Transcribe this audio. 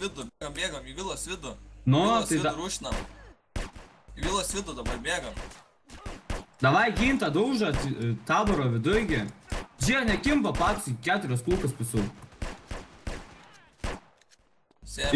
vidų, bėgam, bėgam į vilos vidų. Nu, vilos tai vidų da... rušinam. Į vilos vidų dabar bėgam. Davai ginta daužat e, taboro vidurgi. Žiūrėk, nekimba pats į keturias kulkas pisų. Sėdam.